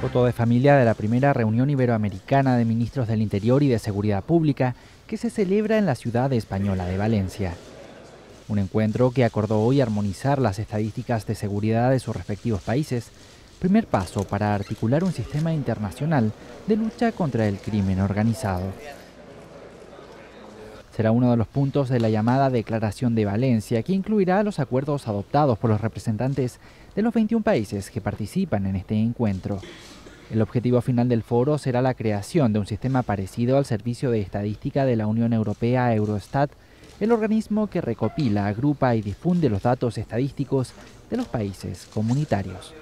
Foto de familia de la primera reunión iberoamericana de ministros del Interior y de Seguridad Pública que se celebra en la ciudad española de Valencia. Un encuentro que acordó hoy armonizar las estadísticas de seguridad de sus respectivos países, primer paso para articular un sistema internacional de lucha contra el crimen organizado. Será uno de los puntos de la llamada Declaración de Valencia, que incluirá los acuerdos adoptados por los representantes de los 21 países que participan en este encuentro. El objetivo final del foro será la creación de un sistema parecido al Servicio de Estadística de la Unión Europea Eurostat el organismo que recopila, agrupa y difunde los datos estadísticos de los países comunitarios.